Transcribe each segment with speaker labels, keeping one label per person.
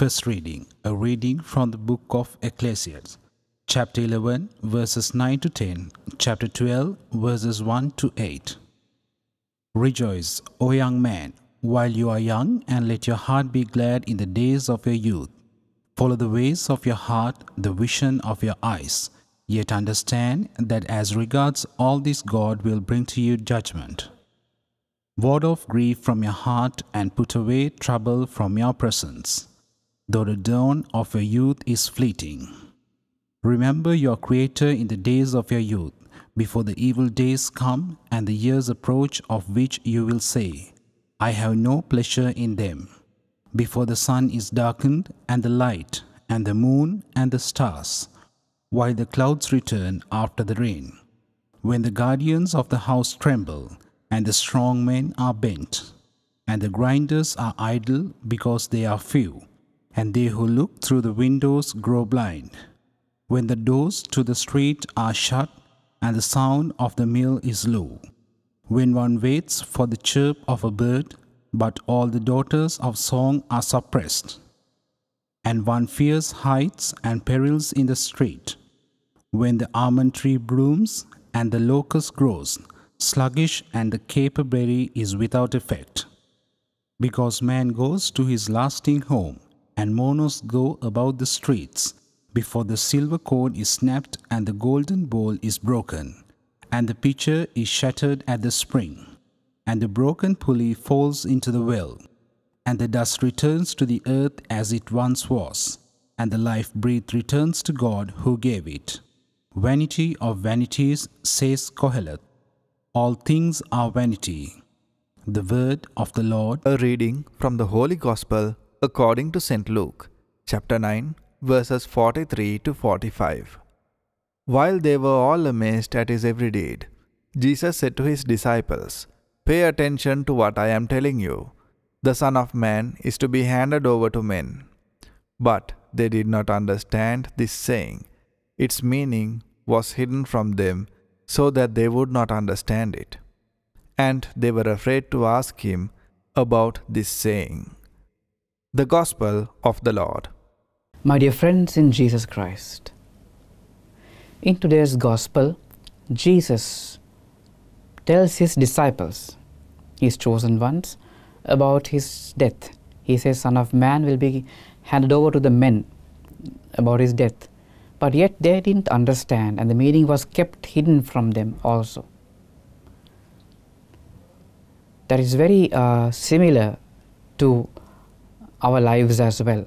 Speaker 1: First reading, a reading from the book of Ecclesiastes, chapter 11, verses 9 to 10, chapter 12, verses 1 to 8. Rejoice, O young man, while you are young, and let your heart be glad in the days of your youth. Follow the ways of your heart, the vision of your eyes. Yet understand that as regards all this, God will bring to you judgment. Ward off grief from your heart and put away trouble from your presence, though the dawn of your youth is fleeting. Remember your Creator in the days of your youth, before the evil days come and the years approach of which you will say, I have no pleasure in them. Before the sun is darkened, and the light, and the moon, and the stars, while the clouds return after the rain, when the guardians of the house tremble, and the strong men are bent, and the grinders are idle because they are few, and they who look through the windows grow blind, when the doors to the street are shut, and the sound of the mill is low, when one waits for the chirp of a bird, but all the daughters of song are suppressed, and one fears heights and perils in the street, when the almond tree blooms and the locust grows, sluggish and the caper berry is without effect. Because man goes to his lasting home, and mourners go about the streets, before the silver cord is snapped and the golden bowl is broken, and the pitcher is shattered at the spring, and the broken pulley falls into the well, and the dust returns to the earth as it once was, and the life breath returns to God who gave it. Vanity of vanities, says Kohelet. All things are vanity. The word of the Lord.
Speaker 2: A reading from the Holy Gospel according to St. Luke, chapter 9, verses 43 to 45. While they were all amazed at his every deed, Jesus said to his disciples, Pay attention to what I am telling you. The Son of Man is to be handed over to men. But they did not understand this saying. Its meaning was hidden from them so that they would not understand it. And they were afraid to ask him about this saying. The Gospel of the Lord.
Speaker 3: My dear friends in Jesus Christ, in today's Gospel, Jesus tells his disciples, his chosen ones, about his death. He says, Son of Man will be handed over to the men about his death. But yet they didn't understand, and the meaning was kept hidden from them also. That is very uh, similar to our lives as well.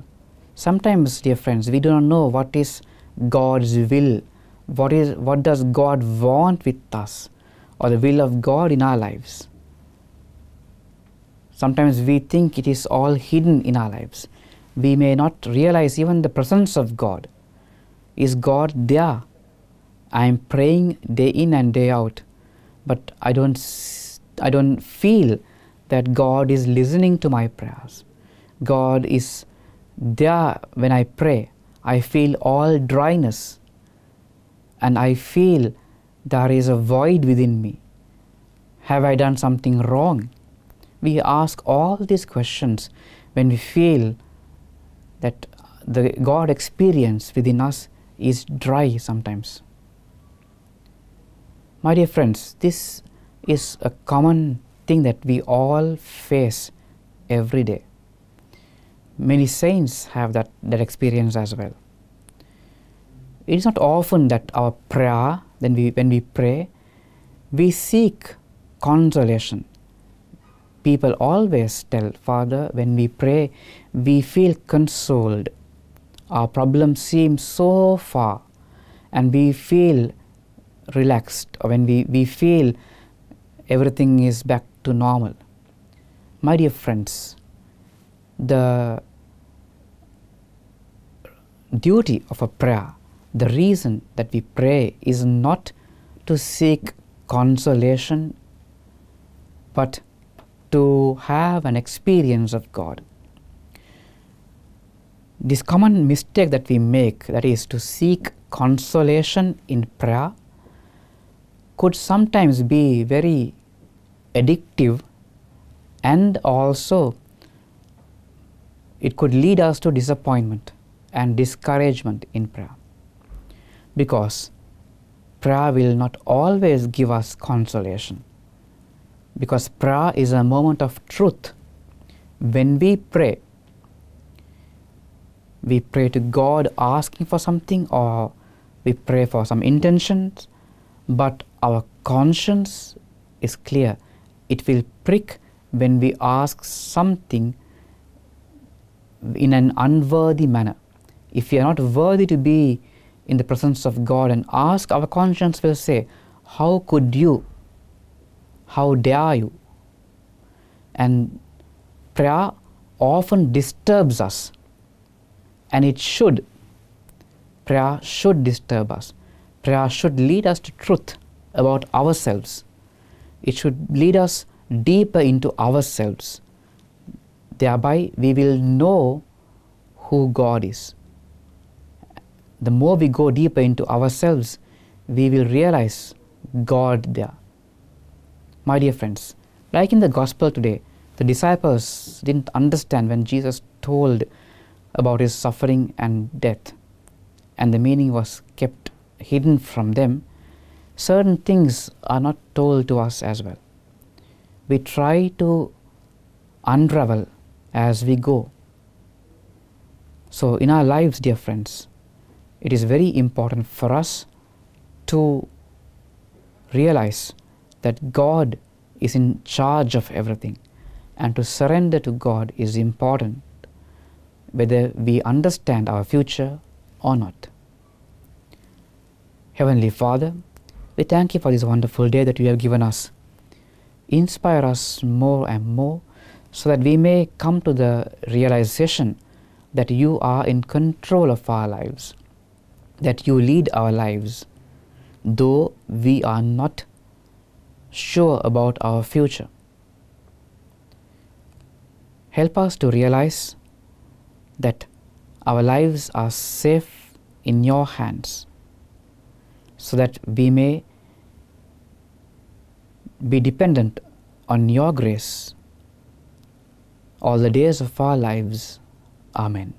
Speaker 3: Sometimes, dear friends, we do not know what is God's will, what is what does God want with us, or the will of God in our lives. Sometimes we think it is all hidden in our lives. We may not realize even the presence of God. Is God there? I am praying day in and day out, but I don't, I don't feel that God is listening to my prayers. God is there when I pray. I feel all dryness and I feel there is a void within me. Have I done something wrong? We ask all these questions when we feel that the God experience within us is dry sometimes. My dear friends, this is a common thing that we all face every day. Many saints have that, that experience as well. It is not often that our prayer, when we, when we pray, we seek consolation. People always tell, Father, when we pray, we feel consoled our problems seem so far and we feel relaxed or when we, we feel everything is back to normal. My dear friends, the duty of a prayer, the reason that we pray is not to seek consolation but to have an experience of God. This common mistake that we make, that is to seek consolation in prayer, could sometimes be very addictive and also it could lead us to disappointment and discouragement in prayer. Because prayer will not always give us consolation. Because prayer is a moment of truth. When we pray, we pray to God asking for something or we pray for some intentions, but our conscience is clear. It will prick when we ask something in an unworthy manner. If we are not worthy to be in the presence of God and ask, our conscience will say, How could you? How dare you? And prayer often disturbs us, and it should. Prayer should disturb us. Prayer should lead us to truth about ourselves. It should lead us deeper into ourselves. Thereby, we will know who God is. The more we go deeper into ourselves, we will realize God there. My dear friends, like in the gospel today, the disciples didn't understand when Jesus told about his suffering and death, and the meaning was kept hidden from them. Certain things are not told to us as well. We try to unravel as we go. So, in our lives, dear friends, it is very important for us to realize that God is in charge of everything and to surrender to God is important whether we understand our future or not. Heavenly Father, we thank you for this wonderful day that you have given us. Inspire us more and more so that we may come to the realization that you are in control of our lives, that you lead our lives, though we are not sure about our future. Help us to realize that our lives are safe in your hands so that we may be dependent on your grace all the days of our lives. Amen.